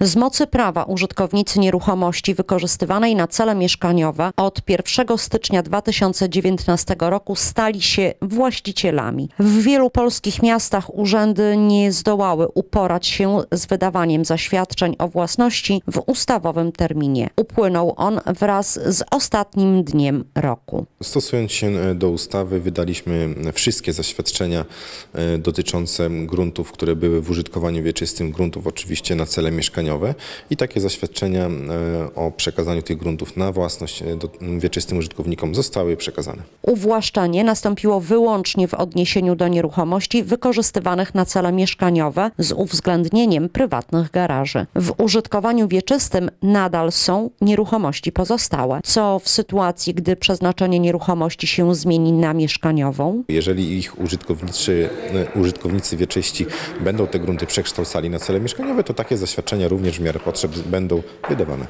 Z mocy prawa użytkownicy nieruchomości wykorzystywanej na cele mieszkaniowe od 1 stycznia 2019 roku stali się właścicielami. W wielu polskich miastach urzędy nie zdołały uporać się z wydawaniem zaświadczeń o własności w ustawowym terminie. Upłynął on wraz z ostatnim dniem roku. Stosując się e, do ustawy, wydaliśmy wszystkie zaświadczenia e, dotyczące gruntów, które były w użytkowaniu wieczystym, gruntów oczywiście na cele mieszkaniowe i takie zaświadczenia e, o przekazaniu tych gruntów na własność e, wieczystym użytkownikom zostały przekazane. Uwłaszczenie nastąpiło wyłącznie w odniesieniu do nieruchomości wykorzystywanych na cele mieszkaniowe z uwzględnieniem prywatnych garaży. W użytkowaniu wieczystym nadal są nieruchomości pozostałe, co w sytuacji, gdy przeznaczenie nieruchomości się zmieni na mieszkaniową, Jeżeli ich użytkownicy, e, użytkownicy wieczyści będą te grunty przekształcali na cele mieszkaniowe, to takie zaświadczenia również w miarę potrzeb będą wydawane.